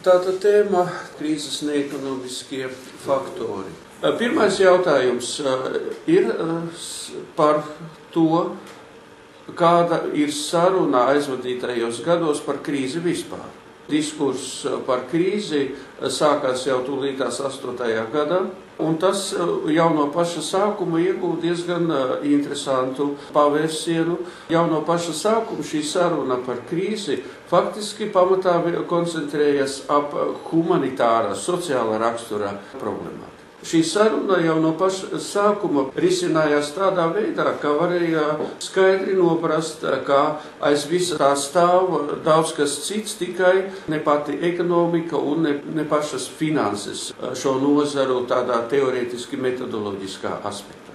Tātad tēma krīzes neekonomiskie faktori. Pirmais jautājums ir par to, kāda ir saruna aizvadītajos gados par krīzi vispār. Diskurss par krīzi sākās jau tūlītās 8. gadā, un tas jau no paša sākuma iegūta diezgan interesantu pavērsienu. Jau no paša sākuma šī saruna par krīzi faktiski pamatā koncentrējas ap humanitārā, sociālā rakstura problēmām. Šī saruna jau no paša sākuma risinājās tādā veidā, ka varēja skaidri noprast, ka aiz visa tā stāv daudz kas cits, tikai ne pati ekonomika un ne, ne pašas finanses šo nozaru tādā teorētiski metodoloģiskā aspektā.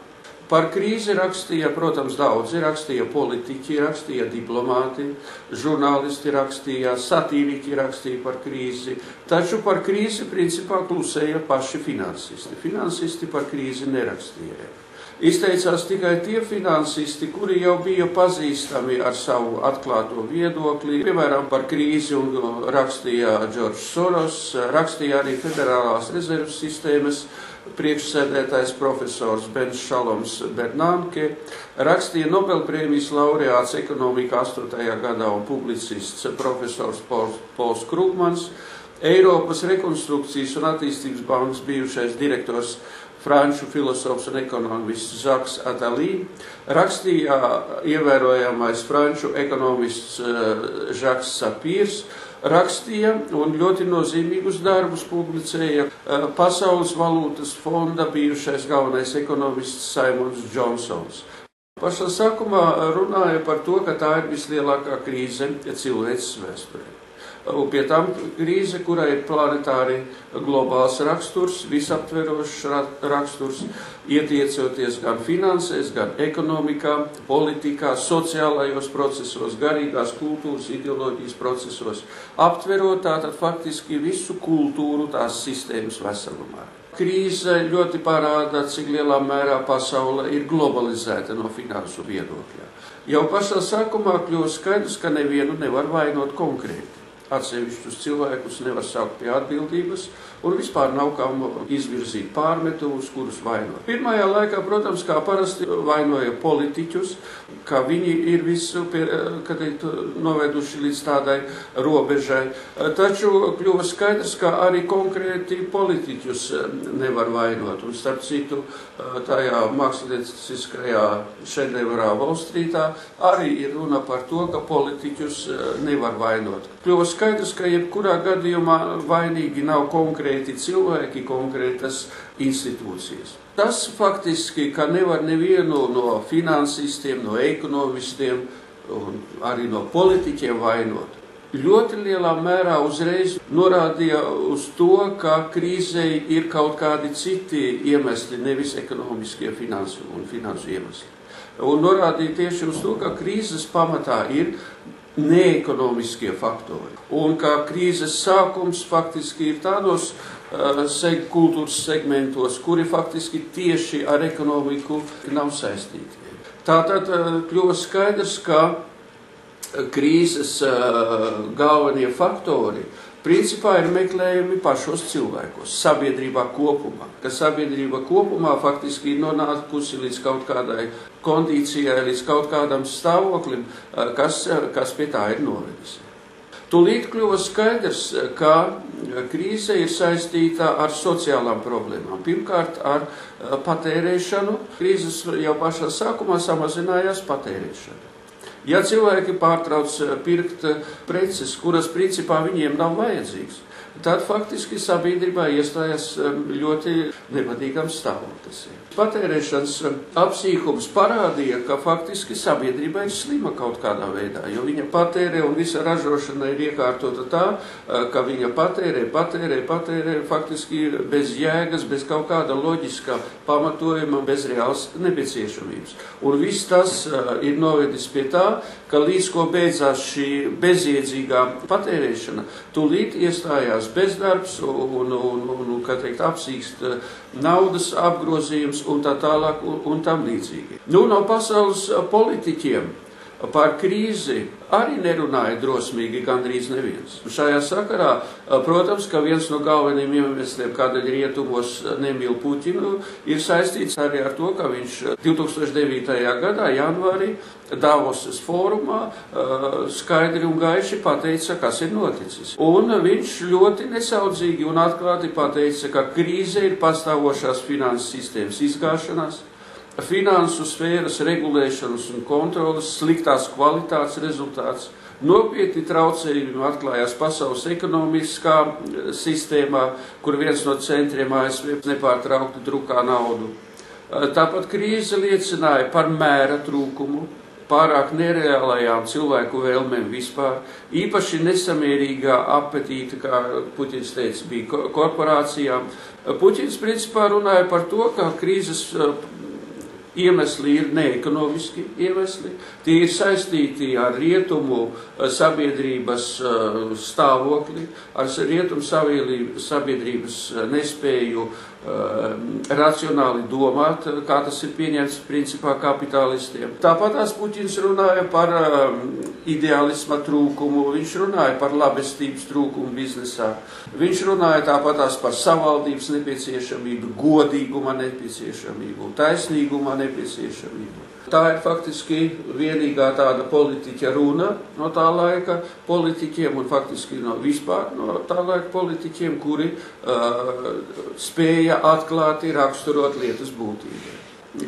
Par krīzi rakstīja, protams, daudzi rakstīja politiķi, rakstīja diplomāti, žurnālisti rakstīja, satīriķi rakstīja par krīzi, taču par krīzi principā klusēja paši finansisti. Finansisti par krīzi nerakstīja. Izteicās tikai tie finansisti, kuri jau bija pazīstami ar savu atklāto viedokli. Piemēram, par krīzi rakstīja Džordžs Soros, rakstīja arī Federālās rezerves sistēmas priekšsēdētājs profesors Bens Šaloms Bernanke, rakstīja Nobelprēmijas laureāts ekonomika 8. gadā un publicists profesors Pols, Pols Krugmans, Eiropas rekonstrukcijas un attīstības bankas bijušais direktors franču filozofs un ekonomists Žaks Atalī, rakstīja ievērojamais franču ekonomists Žaks Sapīrs, rakstīja un ļoti nozīmīgus darbus publicēja eh, Pasaules valūtas fonda bijušais galvenais ekonomists Simons Džonsons. Pašā sākumā runāja par to, ka tā ir vislielākā krīze cilvēces vēsturē. Un pie tam krīze, kurai ir planetāri globāls raksturs, visaptverošs raksturs, ietiecoties gan finansēs, gan ekonomikā, politikā, sociālajos procesos, garīgās kultūras, ideoloģijas procesos, aptverot tātad faktiski visu kultūru tās sistēmas veselumā. Krīze ļoti parāda, cik lielā mērā pasaule ir globalizēta no finansu viedokļa. Jau pašā sākumā kļūst skaidrs, ka nevienu nevar vainot konkrēti atsevišķus cilvēkus nevar saukt pie atbildības, un vispār nav kam izvirzīt pārmetumus, kurus vainot. Pirmajā laikā, protams, kā parasti vainoja politiķus, ka viņi ir visu pie, teikt, noveduši līdz tādai robežai. Taču kļuva skaidrs, ka arī konkrēti politiķus nevar vainot. Un starp citu, tajā mākslinieckajā šedevrā Volstrītā arī ir runa par to, ka politiķus nevar vainot. Kļuva skaidrs, ka jebkurā gadījumā vainīgi nav konkrēti cilvēki, konkrētas institūcijas. Tas faktiski, ka nevar nevienu no finansistiem, no ekonomistiem un arī no politiķiem vainot. Ļoti lielā mērā uzreiz norādīja uz to, ka krīzei ir kaut kādi citi iemesli, nevis ekonomiskie finansu un finansu iemesli. Un norādīja tieši uz to, ka krīzes pamatā ir neekonomiskie faktori. Un kā krīzes sākums faktiski ir tādos uh, seg kultūras segmentos, kuri faktiski tieši ar ekonomiku nav saistīti. Tātad uh, kļuva skaidrs, ka krīzes uh, galvenie faktori principā ir meklējumi pašos cilvēkos, sabiedrībā kopumā. Ka sabiedrība kopumā faktiski ir nonākusi līdz kaut kādai kondīcijai, līdz kaut kādam stāvoklim, kas, kas pie tā ir novedis. Tūlīt kļuva skaidrs, ka krīze ir saistīta ar sociālām problēmām. Pirmkārt, ar patērēšanu. Krīzes jau pašā sākumā samazinājās patērēšana. Ja cilvēki pārtrauc pirkt preces, kuras principā viņiem nav vajadzīgas, tad faktiski sabiedrībā iestājas ļoti nepatīkams stāvoklis. Patērēšanas apsīkums parādīja, ka faktiski sabiedrība ir slima kaut kādā veidā, jo viņa patērē un visa ražošana ir iekārtota tā, ka viņa patērē, patērē, patērē faktiski bez jēgas, bez kaut kāda loģiska pamatojuma, bez reāls nepieciešamības. Un viss tas ir novedis pie tā, ka līdz ko beidzās šī bezjēdzīgā patērēšana, tūlīt iestājās bezdarbs un, un, un, un kā teikt, apsīkst naudas apgrozījums un tā tālāk un, un tam līdzīgi. Nu, no pasaules politiķiem Par krīzi arī nerunāja drosmīgi gandrīz neviens. Šajā sakarā, protams, ka viens no galvenajiem iemesliem, kādēļ rietumos nemīl Puķinu, ir saistīts arī ar to, ka viņš 2009. gadā, janvārī, Davosas fórumā skaidri un gaiši pateica, kas ir noticis. Un viņš ļoti nesaudzīgi un atklāti pateica, ka krīze ir pastāvošās finanses sistēmas izgāšanās finansu sfēras regulēšanas un kontrolas sliktās kvalitātes rezultāts. Nopietni traucējumi atklājās pasaules ekonomiskā eh, sistēmā, kur viens no centriem ASV nepārtraukti drukā naudu. Eh, tāpat krīze liecināja par mēra trūkumu, pārāk nereālajām cilvēku vēlmēm vispār, īpaši nesamierīgā apetīte, kā Puķins teica, bija korporācijām. Puķins principā runāja par to, ka krīzes eh, Iemesli ir neekonomiski iemesli, tie ir saistīti ar rietumu eh, sabiedrības eh, stāvokli, ar rietumu sabiedrības eh, nespēju racionāli domāt, kā tas ir pieņemts principā kapitālistiem. Tāpat tās Puķins runāja par ideālisma trūkumu, viņš runāja par labestības trūkumu biznesā, viņš runāja tāpat tās par savaldības nepieciešamību, godīguma nepieciešamību, taisnīguma nepieciešamību nepieciešamību. Tā ir faktiski vienīgā tāda politiķa runa no tā laika politiķiem un faktiski no vispār no tā laika politiķiem, kuri uh, spēja atklāti raksturot lietas būtību.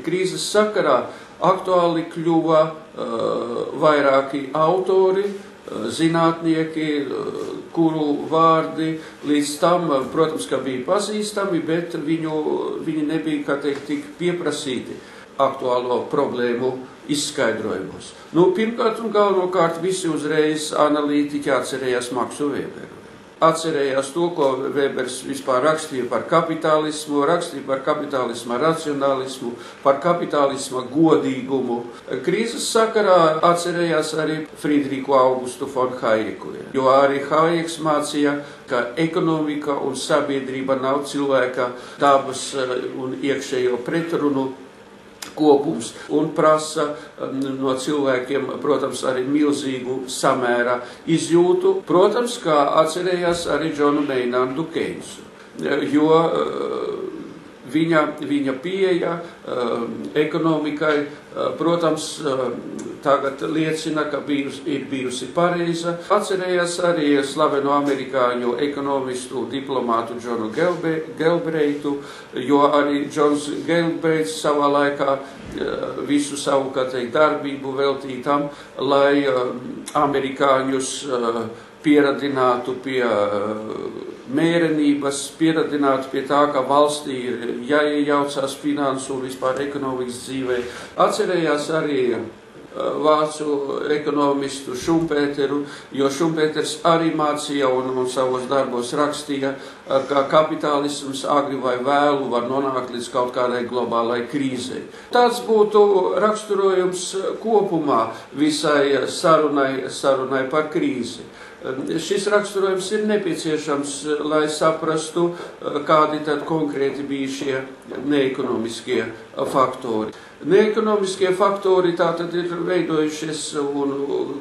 Krīzes sakarā aktuāli kļuva uh, vairāki autori, uh, zinātnieki, uh, kuru vārdi līdz tam, protams, bija pazīstami, bet viņu, viņi nebija, kā teikt, tik pieprasīti aktuālo problēmu izskaidrojumos. Nu, pirmkārt un galvenokārt visi uzreiz analītiķi atcerējās Maksu Weberu. Atcerējās to, ko Webers vispār rakstīja par kapitālismu, rakstīja par kapitālisma racionālismu, par kapitālisma godīgumu. Krīzes sakarā atcerējās arī Friedriku Augustu von Hayeku, jo arī Hayeks mācīja, ka ekonomika un sabiedrība nav cilvēka dabas eh, un iekšējo pretrunu kopums un prasa um, no cilvēkiem, protams, arī milzīgu samērā izjūtu. Protams, kā atcerējās arī Džonu Meinandu Keinsu, jo uh, viņa, viņa pieeja uh, ekonomikai, uh, protams, uh, tagad liecina, ka bijusi, ir bijusi pareiza. Atcerējās arī slaveno amerikāņu ekonomistu, diplomātu Džonu Gelbe, Gelbreitu, jo arī Džons Gelbreits savā laikā visu savu, kā teikt, darbību veltīja tam, lai amerikāņus pieradinātu pie mērenības, pieradināti pie tā, ka valstī ir jāiejaucās finansu un vispār ekonomikas dzīvē. Atcerējās arī uh, vācu ekonomistu Šumpēteru, jo Šumpēters arī mācīja un, un savos darbos rakstīja, uh, ka kapitālisms agri vai vēlu var nonākt līdz kaut kādai globālai krīzei. Tāds būtu raksturojums kopumā visai sarunai, sarunai par krīzi. Šis raksturojums ir nepieciešams, lai saprastu, kādi tad konkrēti bija šie neekonomiskie faktori. Neekonomiskie faktori tātad ir veidojušies un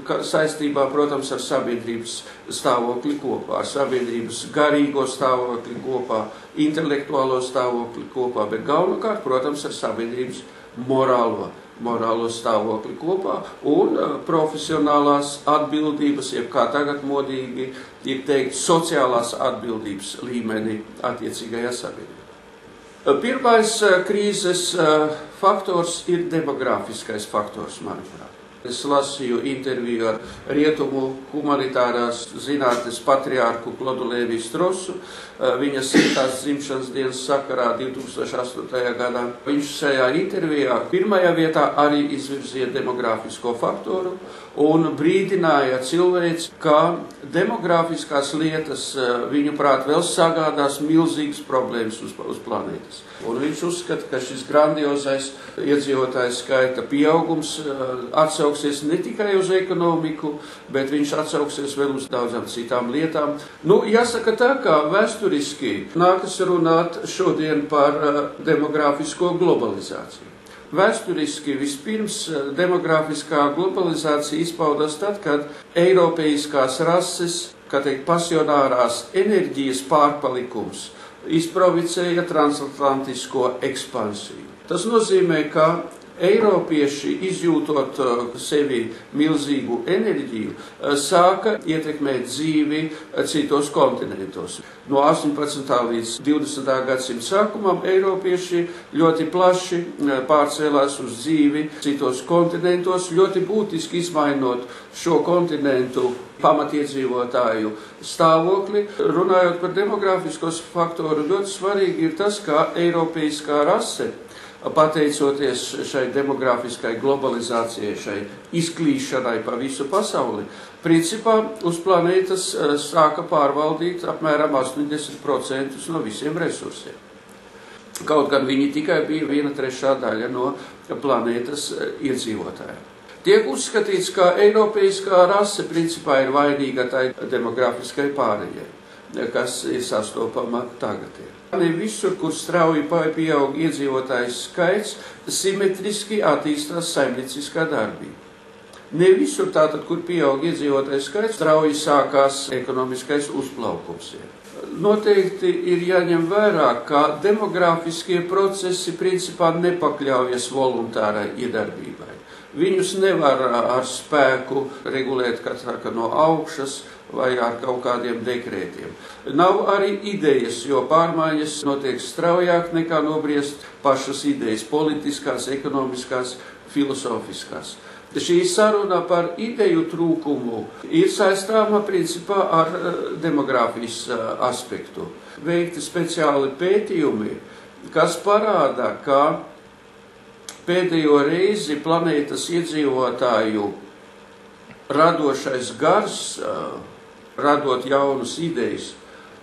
saistībā, protams, ar sabiedrības stāvokli kopā, ar sabiedrības garīgo stāvokli kopā, intelektuālo stāvokli kopā, bet galvenokārt, protams, ar sabiedrības morālo morālo stāvokli kopā un uh, profesionālās atbildības, jeb kā tagad modīgi ir teikt, sociālās atbildības līmeni attiecīgajā sabiedrībā. Uh, pirmais uh, krīzes faktors ir demografiskais faktors, manuprāt. Es lasīju interviju ar rietumu humanitārās zinātnes patriārku Klodu Lēviju Strosu. Eh, viņa simtās dzimšanas dienas sakarā 2008. gadā. Viņš šajā intervijā pirmajā vietā arī izvirzīja demografisko faktoru un brīdināja cilvēks, ka demografiskās lietas eh, viņu prāt vēl sagādās milzīgas problēmas uz, uz planētas. Un viņš uzskata, ka šis grandiozais iedzīvotāju skaita pieaugums eh, atsauksies ne tikai uz ekonomiku, bet viņš atsauksies vēl uz daudzām citām lietām. Nu, jāsaka tā, ka vēsturiski nākas runāt šodien par eh, demografisko globalizāciju. Vēsturiski vispirms demografiskā globalizācija izpaudās tad, kad eiropeiskās rases, kā teikt, pasionārās enerģijas pārpalikums izprovicēja transatlantisko ekspansiju. Tas nozīmē, ka Eiropieši, izjūtot uh, sevi milzīgu enerģiju, uh, sāka ietekmēt dzīvi uh, citos kontinentos. No 18. līdz 20. gadsimta sākumam Eiropieši ļoti plaši pārcēlās uz dzīvi citos kontinentos, ļoti būtiski izmainot šo kontinentu pamatiedzīvotāju stāvokli. Runājot par demografiskos faktoru, ļoti svarīgi ir tas, kā Eiropeiskā rase pateicoties šai demografiskai globalizācijai, šai izklīšanai pa visu pasauli, principā uz planētas eh, sāka pārvaldīt apmēram 80% no visiem resursiem. Kaut gan viņi tikai bija viena trešā daļa no planētas eh, iedzīvotājiem. Tiek uzskatīts, ka Eiropeiskā rase principā ir vainīga tai demografiskai pārējai, kas ir sastopama tagad. Ir. Ne visur, kur strauji pieaug iedzīvotāju skaits, simetriski attīstās saimnieciskā darbība. Ne visur tātad, kur pieaug iedzīvotāju skaits, strauji sākās ekonomiskais uzplaukums. Noteikti ir jāņem vērā, ka demografiskie procesi principā nepakļaujas voluntārai iedarbībai. Viņus nevar ar spēku regulēt kā no augšas, vai ar kaut kādiem dekrētiem. Nav arī idejas, jo pārmaiņas notiek straujāk nekā nobriest pašas idejas - politiskās, ekonomiskās, filozofiskās. Šī saruna par ideju trūkumu ir saistāma principā ar eh, demogrāfijas eh, aspektu. Veikti speciāli pētījumi, kas parāda, ka pēdējo reizi planētas iedzīvotāju radošais gars uh, radot jaunas idejas,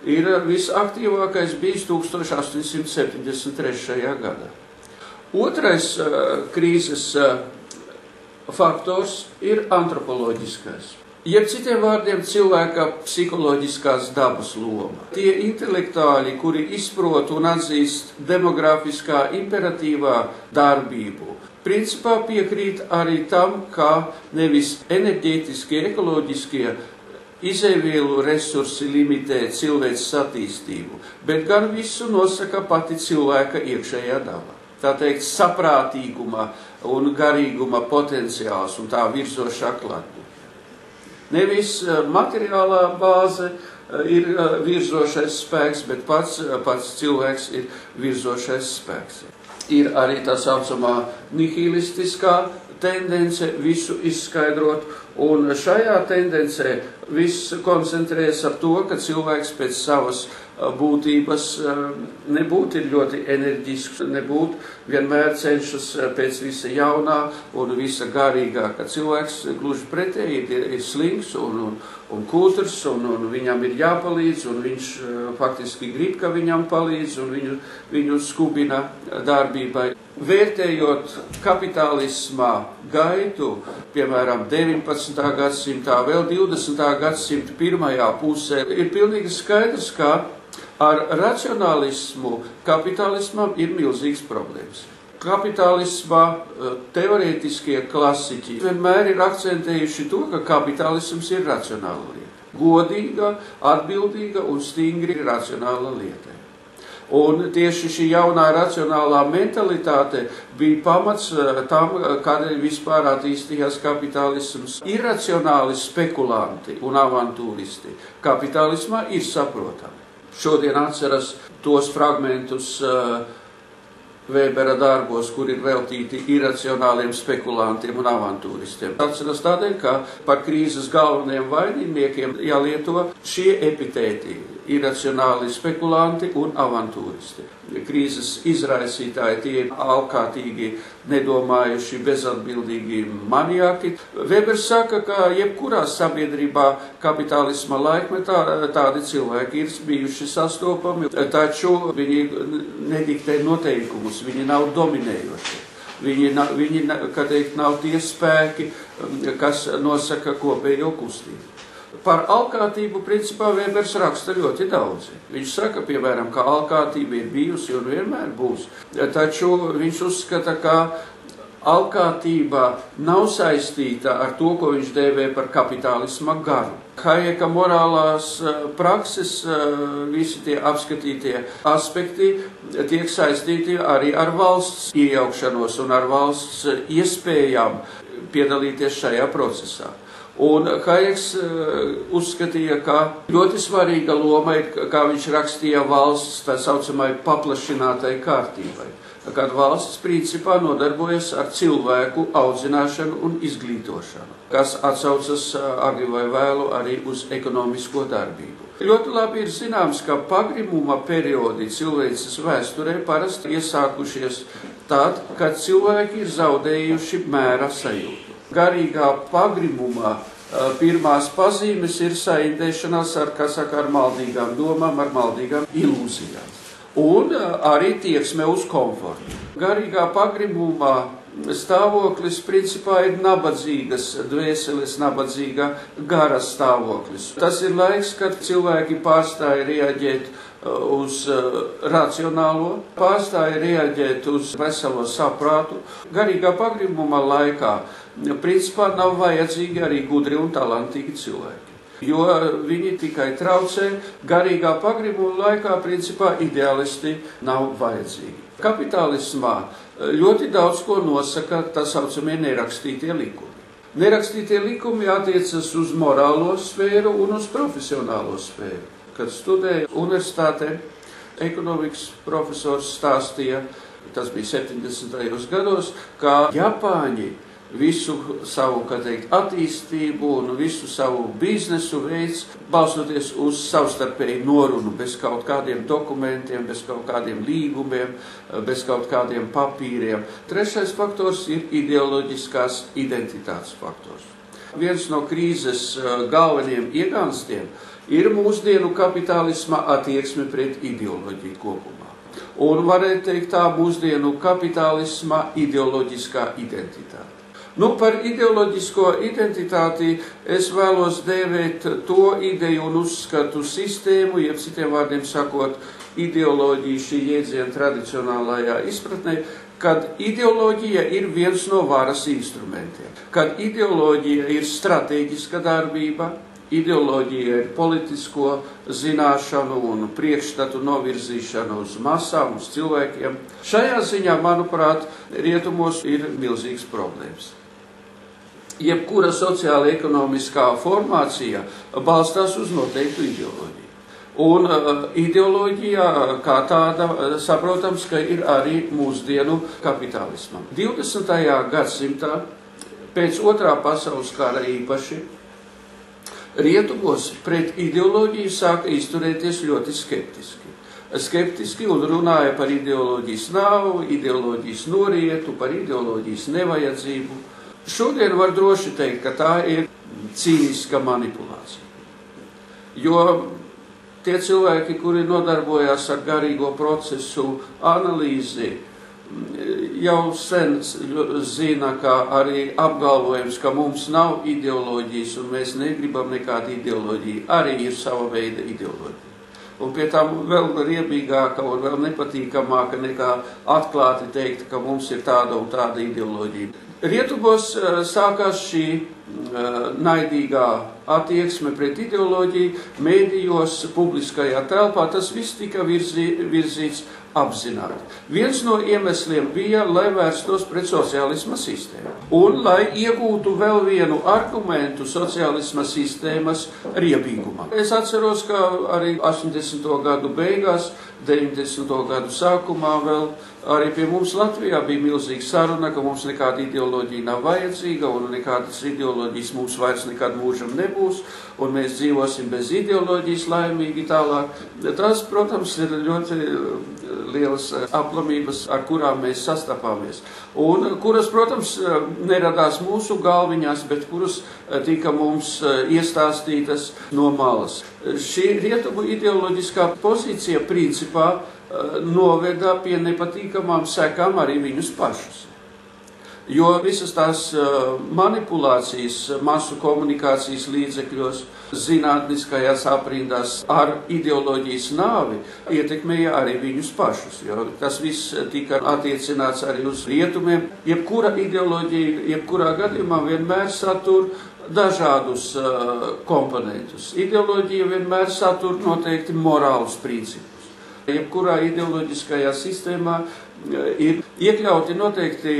ir visaktīvākais bijis 1873. gadā. Otrais uh, krīzes uh, faktors ir antropoloģiskais. Jeb citiem vārdiem, cilvēka psiholoģiskās dabas loma. Tie intelektuāļi, kuri izprot un atzīst demografiskā imperatīvā darbību, principā piekrīt arī tam, ka nevis enerģētiskie, ekoloģiskie izēvielu resursi limitē cilvēces attīstību, bet gan visu nosaka pati cilvēka iekšējā daba. Tā teikt, saprātīguma un garīguma potenciāls un tā virzošā klātbūtne. Nevis eh, materiālā bāze eh, ir eh, virzošais spēks, bet pats, pats cilvēks ir virzošais spēks. Ir arī tā saucamā nihilistiskā tendence visu izskaidrot, un šajā tendencē viss koncentrējas ar to, ka cilvēks pēc savas būtības nebūtu ļoti enerģisks, nebūtu vienmēr cenšas pēc visa jaunā un visa garīgā, ka cilvēks gluži pretēji ir, ir slings un, un, un kūtrs, un, un viņam ir jāpalīdz, un viņš faktiski grib, ka viņam palīdz, un viņu, viņu skubina darbībai. Vērtējot kapitālismā gaitu, piemēram, 19. gadsimtā, vēl 20. gadsimta pirmajā pusē, ir pilnīgi skaidrs, ka ar racionālismu kapitālismam ir milzīgs problēmas. Kapitālismā eh, teorētiskie klasiķi vienmēr ir akcentējuši to, ka kapitālisms ir racionāla lieta. Godīga, atbildīga un stingri racionāla lieta. Un tieši šī jaunā racionālā mentalitāte bija pamats eh, tam, kādēļ vispār attīstījās kapitālisms. Irracionāli spekulanti un avantūristi kapitālismā ir saprotami. Šodien atceras tos fragmentus uh, Vēbera darbos, kur ir veltīti iracionāliem spekulantiem un avantūristiem. Atceros tādēļ, ka par krīzes galvenajiem vainīgiem jālieto šie epitēti - iracionāli spekulanti un avantūristi krīzes izraisītāji, tie ir alkātīgi, nedomājuši, bezatbildīgi maniaki. Webers saka, ka jebkurā sabiedrībā kapitālisma laikmetā tādi cilvēki ir bijuši sastopami, taču viņi nediktē noteikumus, viņi nav dominējoši. Viņi, nav, viņi teikt, nav tie spēki, kas nosaka kopējo kustību. Par alkātību principā Vēbers raksta ļoti daudz. Viņš saka, piemēram, ka alkātība ir bijusi un vienmēr būs. Taču viņš uzskata, ka alkātība nav saistīta ar to, ko viņš dēvē par kapitālisma garu. Haieka morālās eh, prakses, eh, visi tie apskatītie aspekti tiek saistīti arī ar valsts iejaukšanos un ar valsts iespējām piedalīties šajā procesā. Un Haieks uzskatīja, ka ļoti svarīga loma ir, kā viņš rakstīja, valsts tā saucamai paplašinātai kārtībai kad valsts principā nodarbojas ar cilvēku audzināšanu un izglītošanu, kas atsaucas agri vai vēlu arī uz ekonomisko darbību. Ļoti labi ir zināms, ka pagrimuma periodi cilvēces vēsturē parasti iesākušies tad, kad cilvēki ir zaudējuši mēra sajūtu. Garīgā pagrimumā pirmās pazīmes ir saindēšanās ar, saka, ar maldīgām domām, ar maldīgām ilūzijām un arī tieksme uz komfortu. Garīgā pagrimumā stāvoklis principā ir nabadzīgas dvēseles, nabadzīga gara stāvoklis. Tas ir laiks, kad cilvēki pārstāja reaģēt uz racionālo, pārstāja reaģēt uz veselo saprātu. Garīgā pagrimuma laikā principā nav vajadzīgi arī gudri un talantīgi cilvēki jo viņi tikai traucē garīgā pagribuma laikā, principā ideālisti nav vajadzīgi. Kapitālismā eh, ļoti daudz ko nosaka tā saucamie nerakstītie likumi. Nerakstītie likumi attiecas uz morālo sfēru un uz profesionālo sfēru. Kad studēju universitātē, ekonomikas profesors stāstīja, tas bija 70. gados, ka Japāņi visu savu teikt, attīstību un visu savu biznesu veids, balstoties uz savstarpēju norunu, bez kaut kādiem dokumentiem, bez kaut kādiem līgumiem, bez kaut kādiem papīriem. Trešais faktors ir ideoloģiskās identitātes faktors. Viens no krīzes uh, galvenajiem iegānstiem ir mūsdienu kapitālisma attieksme pret ideoloģiju kopumā. Un varētu teikt tā mūsdienu kapitālisma ideoloģiskā identitāte. Nu, par ideoloģisko identitāti es vēlos dēvēt to ideju un uzskatu sistēmu, jeb citiem vārdiem sakot, ideoloģiju šī jēdziena tradicionālajā izpratnē, kad ideoloģija ir viens no varas instrumentiem, kad ideoloģija ir strateģiska darbība, ideoloģija ir politisko zināšanu un priekšstatu novirzīšana uz masām, uz cilvēkiem. Šajā ziņā, manuprāt, rietumos ir milzīgs problēmas jebkura sociāla ekonomiskā formācija balstās uz noteiktu ideoloģiju. Un uh, ideoloģija kā tāda, uh, saprotams, ka ir arī mūsdienu kapitālismam. 20. gadsimtā, pēc otrā pasaules kara īpaši, rietumos pret ideoloģiju sāka izturēties ļoti skeptiski. Skeptiski un runāja par ideoloģijas nāvu, ideoloģijas norietu, par ideoloģijas nevajadzību. Šodien var droši teikt, ka tā ir cīniska manipulācija. Jo tie cilvēki, kuri nodarbojās ar garīgo procesu analīzi, jau sen zina, ka arī apgalvojums, ka mums nav ideoloģijas un mēs negribam nekādu ideoloģiju, arī ir sava veida ideoloģija. Un pie tam vēl riebīgāka un vēl nepatīkamāka nekā atklāti teikt, ka mums ir tāda un tāda ideoloģija. Rietumos eh, sākās šī eh, naidīgā attieksme pret ideoloģiju, mēdījos, publiskajā telpā. Tas viss tika virzī, virzīts apzināti. Viens no iemesliem bija, lai vērstos pret sociālisma sistēmu un lai iegūtu vēl vienu argumentu sociālisma sistēmas riebīgumam. Es atceros, ka arī 80. gadu beigās, 90. gadu sākumā vēl arī pie mums Latvijā bija milzīga saruna, ka mums nekāda ideoloģija nav vajadzīga un nekādas ideoloģijas mums vairs nekad mūžam nebūs un mēs dzīvosim bez ideoloģijas laimīgi tālāk. Tas, protams, ir ļoti lielas eh, aplamības, ar kurām mēs sastapāmies. Un kuras, protams, eh, neradās mūsu galviņās, bet kuras eh, tika mums iestāstītas no malas. Šī rietumu ideoloģiskā pozīcija principā noveda pie nepatīkamām sekām arī viņus pašus. Jo visas tās manipulācijas masu komunikācijas līdzekļos, zinātniskajās aprindās ar ideoloģijas nāvi ietekmēja arī viņus pašus. Tas viss tika attiecināts arī uz rietumiem. Jebkura ideoloģija, jebkurā gadījumā vienmēr satur dažādus uh, komponentus. Ideoloģija vienmēr satur noteikti morālus principus. Jebkurā ideoloģiskajā sistēmā ir iekļauti noteikti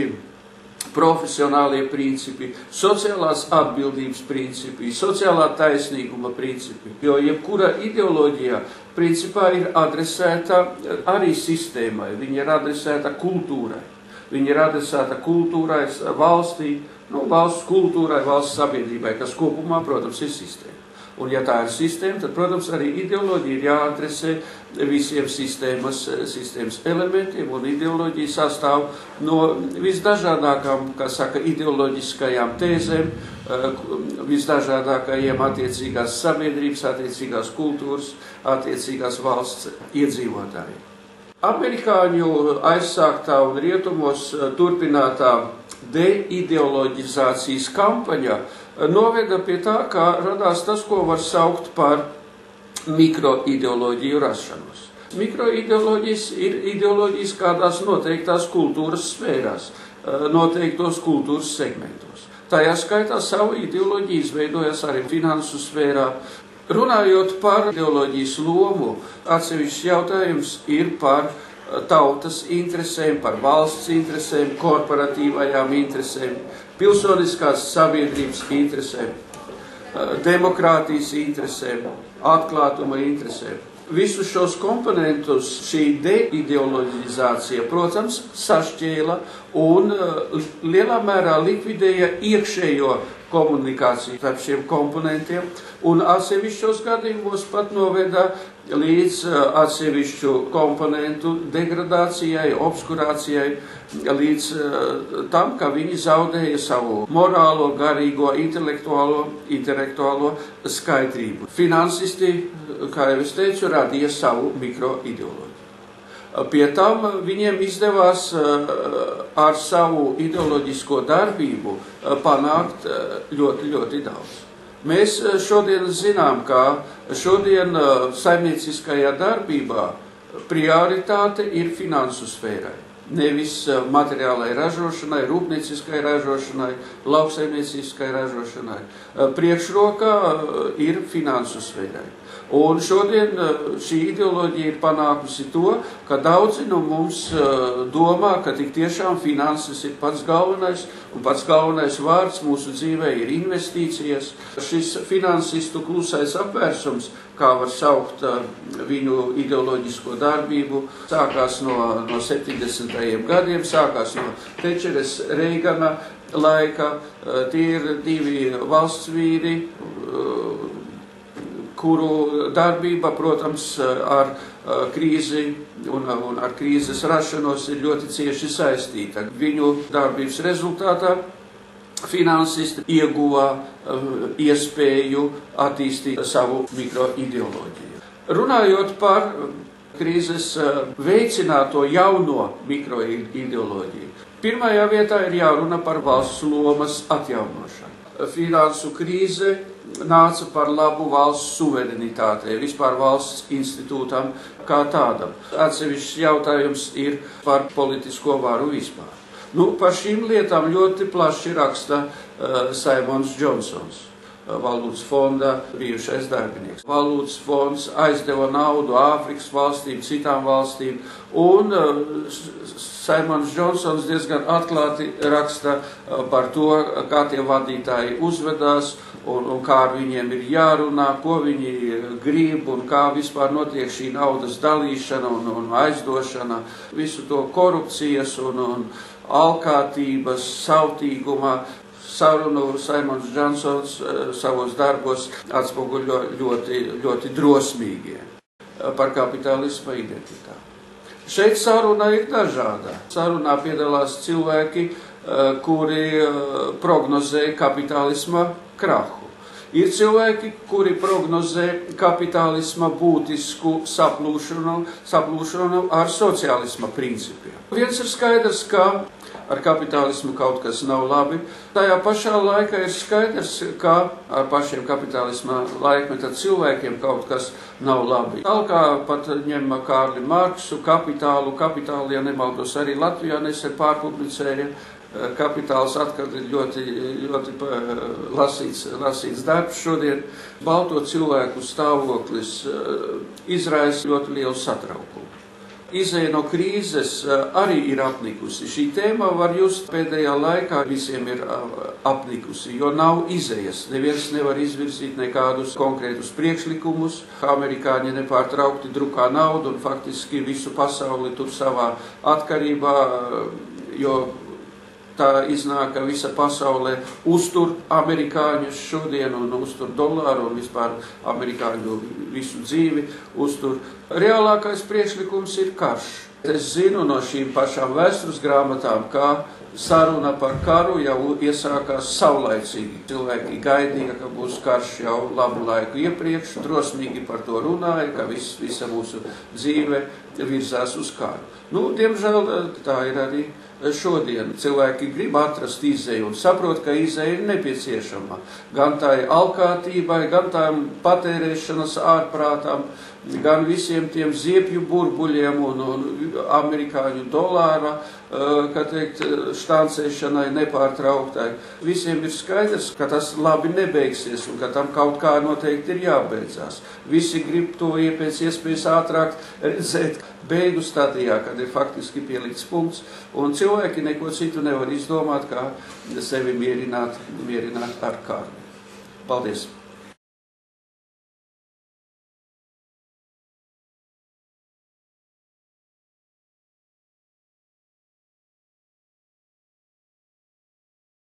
profesionālie principi, sociālās atbildības principi, sociālā taisnīguma principi. Jo jebkura ideoloģija principā ir adresēta arī sistēmai, viņa ir adresēta kultūrai. Viņa ir adresēta kultūrai, valstī, nu, valsts kultūrai, valsts sabiedrībai, kas kopumā, protams, ir sistēma. Un, ja tā ir sistēma, tad, protams, arī ideoloģija ir jāadresē visiem sistēmas, sistēmas elementiem, un ideoloģija sastāv no visdažādākām, kā saka, ideoloģiskajām tēzēm, eh, visdažādākajiem attiecīgās sabiedrības, attiecīgās kultūras, attiecīgās valsts iedzīvotājiem. Amerikāņu aizsāktā un rietumos eh, turpinātā deideoloģizācijas kampaņa noveda pie tā, ka radās tas, ko var saukt par mikroideoloģiju rašanos. Mikroideoloģijas ir ideoloģijas kādās noteiktās kultūras sfērās, eh, noteiktos kultūras segmentos. Tajā skaitā savu ideoloģiju izveidojas arī finansu sfērā. Runājot par ideoloģijas lomu, atsevišķs jautājums ir par tautas interesēm, par valsts interesēm, korporatīvajām interesēm, pilsoniskās sabiedrības interesēm, eh, demokrātijas interesēm, atklātuma interesēm. Visus šos komponentus šī deideoloģizācija, protams, sašķēla un eh, lielā mērā likvidēja iekšējo komunikāciju starp šiem komponentiem, un atsevišķos gadījumos pat noveda līdz uh, atsevišķu komponentu degradācijai, obskurācijai, līdz uh, tam, ka viņi zaudēja savu morālo, garīgo, intelektuālo, intelektuālo skaidrību. Finansisti, kā jau es teicu, radīja savu mikroideoloģiju. Pie tam viņiem izdevās uh, ar savu ideoloģisko darbību panākt ļoti, ļoti daudz. Mēs eh, šodien zinām, ka šodien eh, saimnieciskajā darbībā prioritāte ir finansu sfērai. Nevis eh, materiālai ražošanai, rūpnieciskai ražošanai, lauksaimnieciskai ražošanai. Priekšrokā ir finansu sfērai. Un šodien eh, šī ideoloģija ir panākusi to, ka daudzi no mums eh, domā, ka tik tiešām finanses ir pats galvenais, un pats galvenais vārds mūsu dzīvē ir investīcijas. Šis finansistu klusais apvērsums, kā var saukt eh, viņu ideoloģisko darbību, sākās no, no 70. gadiem, sākās no Tečeres Reigana laika. Tie ir divi valsts vīri kuru darbība, protams, ar krīzi un, un ar krīzes rašanos ir ļoti cieši saistīta. Viņu darbības rezultātā finansisti ieguva iespēju attīstīt savu mikroideoloģiju. Runājot par krīzes veicināto jauno mikroideoloģiju, pirmajā vietā ir jārunā par valsts lomas atjaunošanu. Finansu krīze nāca par labu valsts suverenitātei, vispār valsts institūtam kā tādam. Atsevišķs jautājums ir par politisko varu vispār. Nu, par šīm lietām ļoti plaši raksta uh, Saimons Džonsons. Uh, valūtas fonda bijušais darbinieks. Valūtas fonds aizdeva naudu Āfrikas valstīm, citām valstīm, un uh, Saimons Džonsons diezgan atklāti raksta uh, par to, kā tie vadītāji uzvedās un, un kā ar viņiem ir jārunā, ko viņi grib un kā vispār notiek šī naudas dalīšana un, un aizdošana, visu to korupcijas un, un alkātības, sautīguma. Sarunu Saimons Džonsons eh, savos darbos atspoguļo ļoti, ļoti drosmīgi par kapitālisma identitāti. Šeit saruna ir dažāda. Sarunā piedalās cilvēki, eh, kuri eh, prognozē kapitālisma krahu. Ir cilvēki, kuri prognozē kapitālisma būtisku saplūšanu, saplūšanu ar sociālisma principiem. Viens ir skaidrs, ka ar kapitālismu kaut kas nav labi. Tajā pašā laikā ir skaidrs, ka ar pašiem kapitālisma laikmeta cilvēkiem kaut kas nav labi. Tālāk pat ņem Kārli Marksu kapitālu, kapitālu, ja nemaldos, arī Latvijā nesen pārpublicēja. Kapitāls atkal ir ļoti, ļoti lasīts, lasīts darbs šodien. Balto cilvēku stāvoklis izraisa ļoti lielu satraukumu izēja no krīzes arī ir apnikusi. Šī tēma var just pēdējā laikā visiem ir apnikusi, jo nav izējas. Neviens nevar izvirzīt nekādus konkrētus priekšlikumus. Amerikāņi nepārtraukti drukā naudu un faktiski visu pasauli tur savā atkarībā, jo Tā iznāk, ka visa pasaulē uztur amerikāņus šodien un uztur dolāru un vispār amerikāņu visu dzīvi uztur. Reālākais priekšlikums ir karš. Es zinu no šīm pašām vēstures grāmatām, ka saruna par karu jau iesākās saulaicīgi. Cilvēki gaidīja, ka būs karš jau labu laiku iepriekš, drosmīgi par to runāja, ka vis, visa mūsu dzīve virzās uz karu. Nu, diemžēl tā ir arī šodien cilvēki grib atrast izēju un saprot, ka izēja ir nepieciešama gan tai alkātībai, gan tām patērēšanas ārprātām, gan visiem tiem ziepju burbuļiem un, un amerikāņu dolāra, eh, kā teikt, štancēšanai nepārtrauktai. Visiem ir skaidrs, ka tas labi nebeigsies un ka tam kaut kā noteikti ir jābeidzās. Visi grib to iepēc iespējas ātrāk redzēt beigu stadijā, kad ir faktiski pielikts punkts, un cilvēki neko citu nevar izdomāt, kā sevi mierināt, mierināt ar kāru. Paldies!